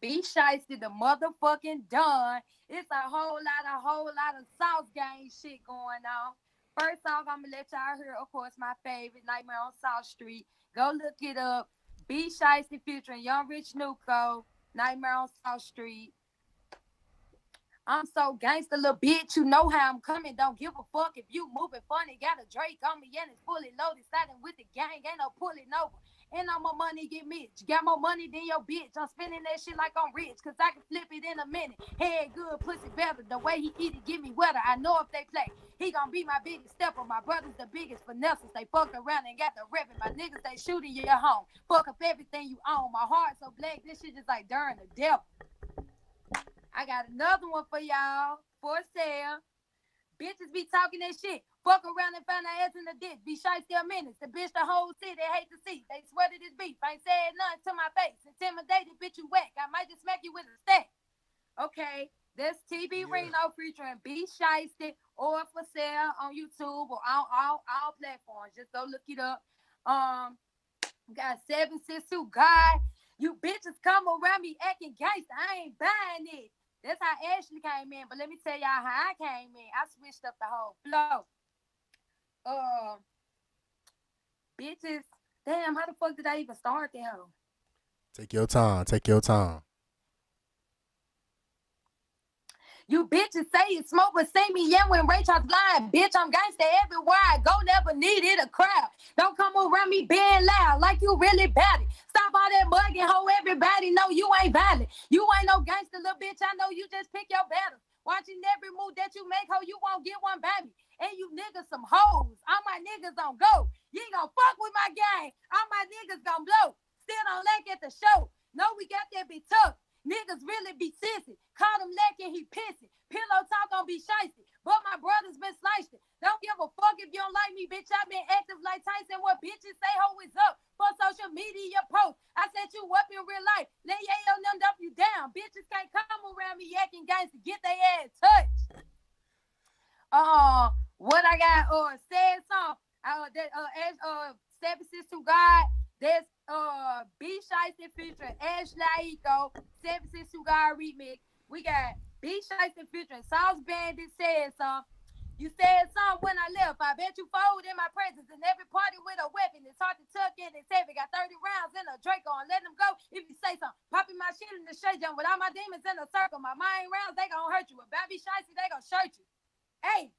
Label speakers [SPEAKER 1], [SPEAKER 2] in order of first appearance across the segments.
[SPEAKER 1] B Shiesty, the motherfucking Don. It's a whole lot, a whole lot of Sauce Gang shit going on. First off, I'm gonna let y'all hear, of course, my favorite Nightmare on South Street. Go look it up. B Shiesty featuring Young Rich Nuko, Nightmare on South Street. I'm so gangster, little bitch. You know how I'm coming. Don't give a fuck if you moving funny. Got a Drake on me and it's fully loaded. Starting with the gang, ain't no pulling over. And all my money get Mitch. Got more money than your bitch. I'm spending that shit like I'm rich. Cause I can flip it in a minute. Head good, pussy better. The way he eat it, give me wetter. I know if they play. He gonna be my biggest stepper. My brother's the biggest finesses. They fuck around and got the ripping. My niggas, they shooting your home. Fuck up everything you own. My heart so black. This shit just like during the devil. I got another one for y'all for sale. Bitches be talking that shit. Fuck around and find their ass in the ditch. Be shy still minutes. The bitch the whole city they hate to see. They swear to this beef. I ain't said nothing to my face. Intimidated, bitch, you whack. I might just smack you with a stick. Okay. That's TB yeah. Reno featuring B Shiesty or for sale on YouTube or all, all, all platforms. Just go look it up. Um, got 762 God. You bitches come around me acting gangster. I ain't buying it. That's how Ashley came in. But let me tell y'all how I came in. I switched up the whole flow. Uh, bitches. Damn, how the fuck did I even start that?
[SPEAKER 2] Take your time. Take your time.
[SPEAKER 1] You bitches say you smoke, but see me yeah when Ray Charles blind. Bitch, I'm gangsta everywhere I go, never needed a crowd. Don't come around me being loud like you really bad. Stop all that bugging, hoe. Everybody know you ain't valid. You ain't no gangster, little bitch. I know you just pick your battles. Watching every move that you make, hoe, you won't get one baby. And you niggas some hoes. All my niggas on go. You ain't gonna fuck with my gang. All my niggas gonna blow. Still don't lack at the show. No, we got that be tough. Niggas really be sissy. Call him lacking, he pissy. Pillow talk gonna be shicey. But my brother's been sliced. Don't give a fuck if you don't like me, bitch. i been active like Tyson. What bitches say ho is up for social media post. I set you up in real life. Let yayo them dump you down. Bitches can't come around me acting to Get their ass touched. Uh, what I got uh said song. Uh, that uh, as uh, sis to God. There's uh B Shiesty featuring Ash Laiko, Seven Six Sugar remix. We got B Shiesty featuring Sauce Bandit said some. You said some when I left. I bet you fold in my presence And every party with a weapon. It's hard to tuck in. It's heavy. Got 30 rounds in a Draco and let them go if you say something. Popping my shit in the shade jump with all my demons in a circle. My mind rounds, they gonna hurt you. With Baby Shiesty, they gonna shirt you. Hey,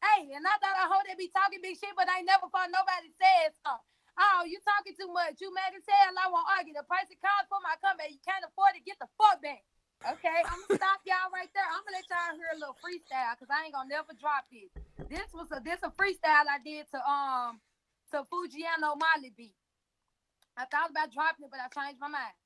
[SPEAKER 1] hey, and I thought I hope they be talking big shit, but I ain't never thought nobody said something. Uh, oh, you talking too much. You mad as hell. I won't argue. The price it cars for my comeback. You can't afford to get the fuck back. Okay, I'm gonna stop y'all right there. I'm gonna let y'all hear a little freestyle because I ain't gonna never drop this. This was a this a freestyle I did to um to Fujiano Molly beat. I thought about dropping it, but I changed my mind.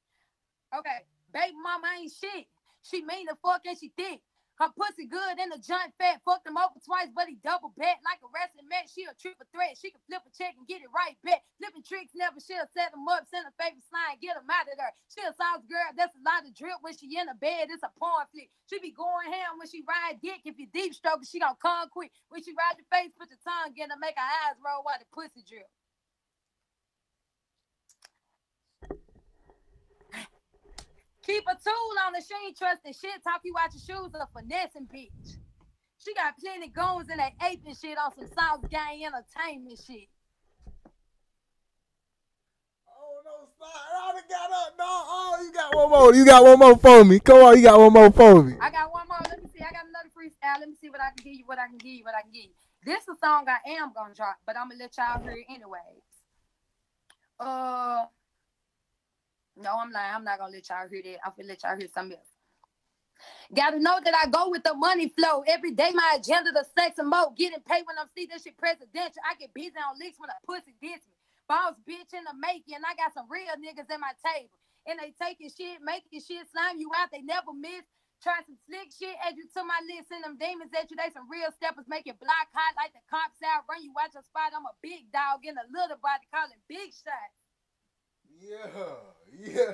[SPEAKER 1] Okay, baby mama ain't shit. She mean the fuck and she thick. Her pussy good and the joint fat. Fucked him over twice, but he double bet like a wrestling match. She a triple threat. She can flip a check and get it right back. Flipping tricks never. She'll set them up, send a favorite slime, get them out of there. She a sauce girl. That's a lot of drip when she in the bed. It's a porn flick. She be going ham when she ride dick. If you deep stroke, she gon' come quick. When she ride your face, put your tongue in to make her eyes roll while the pussy drip. Keep a tool on the She ain't trusting shit. Talk you out your shoes, a finessing bitch. She got plenty goons in that aping shit on some Sauce Gang entertainment shit.
[SPEAKER 2] Oh no, stop! I got up. No, oh, you got one more. You got one more for me. Come on, you got one more for me.
[SPEAKER 1] I got one more. Let me see. I got another freestyle. Let me see what I can give you. What I can give you. What I can give you. This is a song I am gonna drop, but I'm gonna let y'all hear it anyways. Uh. No, I'm lying. I'm not gonna let y'all hear that. I'm gonna let y'all hear something else. Gotta know that I go with the money flow. Every day my agenda the sex and mo. Getting paid when I'm see this shit presidential. I get busy on leaks when a pussy diss me. Boss bitch in the making. I got some real niggas at my table. And they taking shit, making shit, slime you out. They never miss. Try some slick shit, add you to my list, send them demons at you. They some real steppers, make it block hot like the cops out. Run you out your spot. I'm a big dog in a little body, calling big shots.
[SPEAKER 2] Yeah, yeah,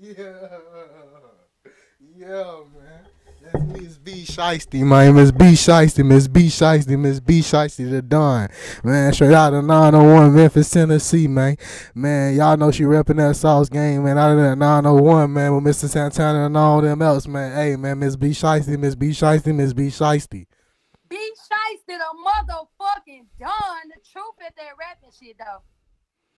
[SPEAKER 2] yeah, yeah, man. That's Miss B Shiesty, man. Miss B Shiesty, Miss B Shiesty, Miss B Shiesty the Don. Man, straight out of 901 Memphis, Tennessee, man. Man, y'all know she repping that sauce game, man. Out of that 901, man, with Mr. Santana and all them else, man. Hey, man, Miss B Shiesty, Miss B Shiesty, Miss B Shiesty.
[SPEAKER 1] B Shiesty the motherfucking Don. The truth at that rapping shit, though.